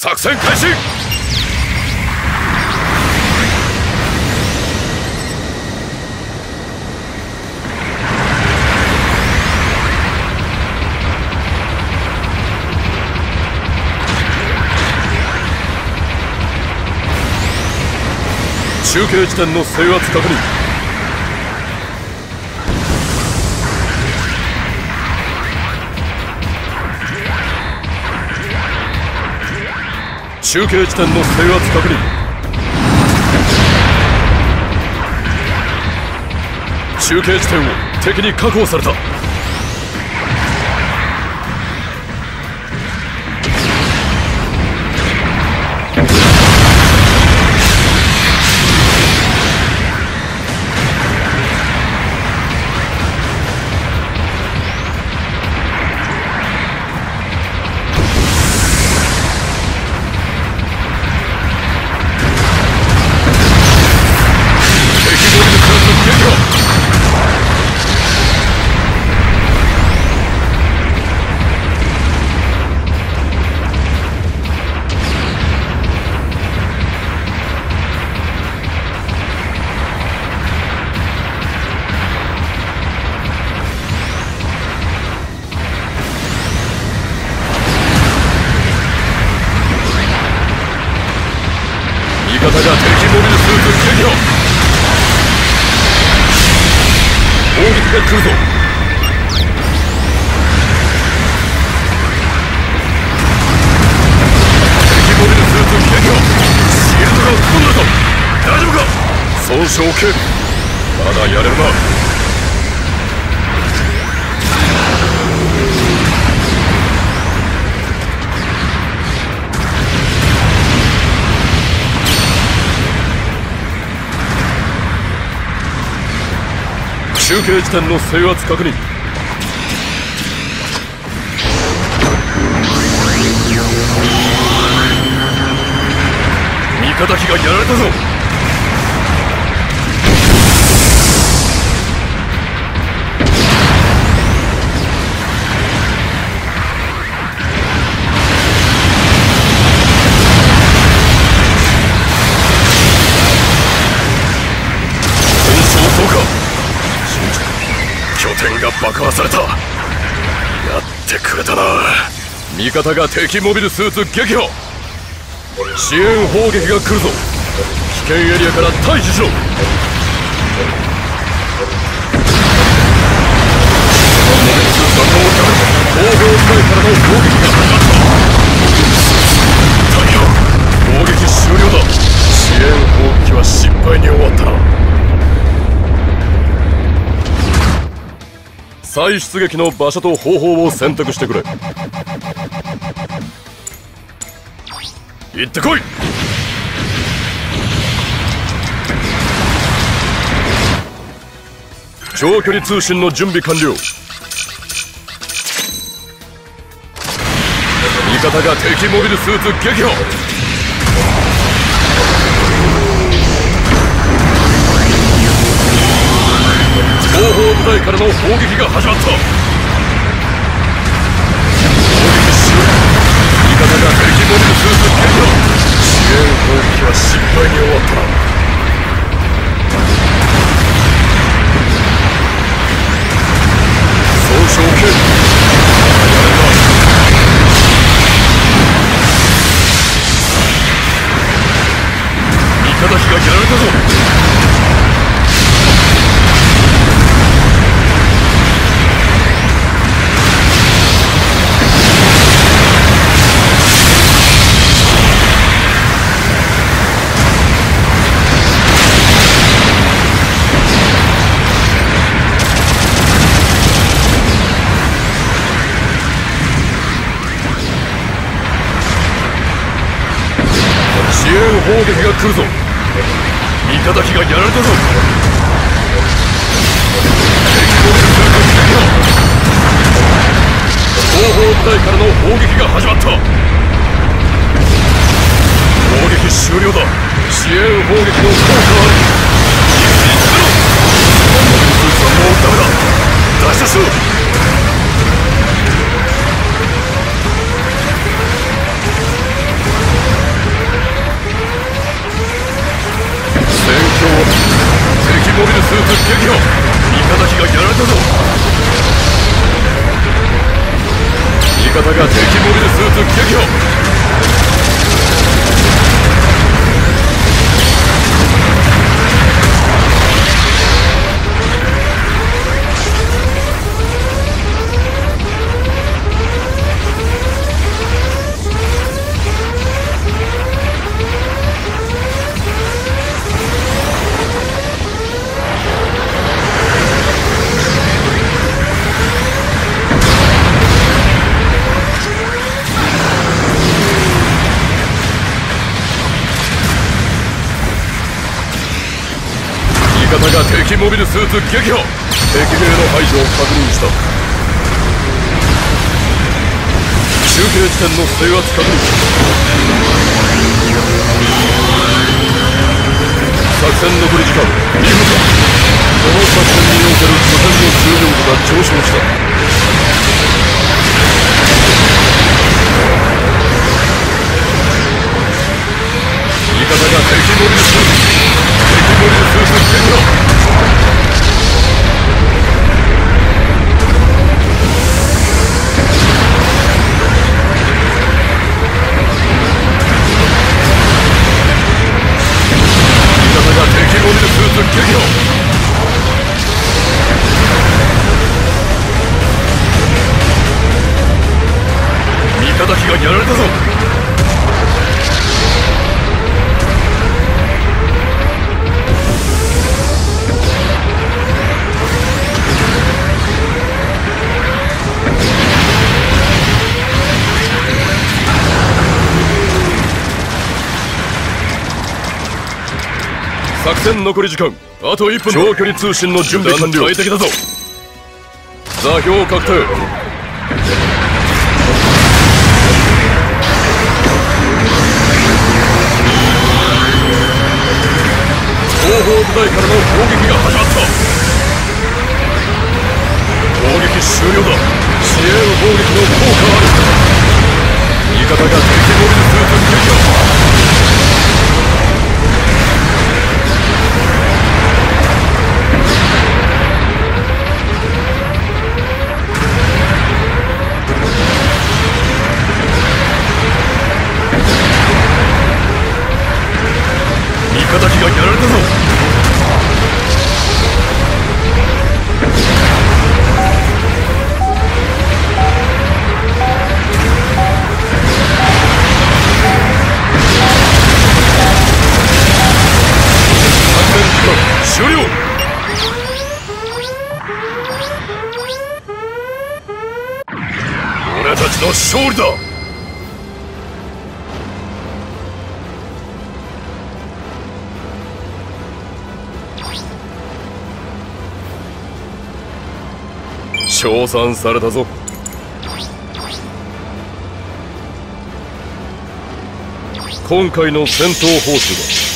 作戦開始！中継地点の制圧確認中継地点の制圧確認。中継地点を敵に確保された。味方が敵モビルスーツ撃破砲撃が来るぞ。敵モビルスーツ撃破シールドが吹っ飛んだぞ。大丈夫か？損傷軽まだやれるな。中継地点の制圧確認。味方機がやられたぞ。点が爆破された。やってくれたな。味方が敵モビルスーツ撃破。支援砲撃が来るぞ。危険エリアから退治しろ。再出撃の場所と方法を選択してくれ。行ってこい！長距離通信の準備完了。味方が敵モビルスーツ撃破。方部隊からの砲撃が始まった。砲撃しろ。味方が敵モビルスーツ撃破支援砲撃は失敗に終わった。損傷軽やれば味方機がやられたぞ。来るぞ。味方機がやられたぞ。敵攻撃すると敵だ後方部隊からの砲撃が始まった。砲撃終了だ。支援砲撃の効果あり。機モビルスーツ撃破。敵兵の排除を確認した。中継地点の制圧確認。作戦残り時間。2分だこの作戦における拠点の重量度が上昇した。戦残り時間。あと1分。長距離通信の準備完了。大敵だぞ。座標確定。後方部隊からの攻撃が始まった。攻撃終了だ。支援砲撃の効果ある味方が敵モビルスーツ撃破俺たちの勝利だ。称賛されたぞ。今回の戦闘報酬だ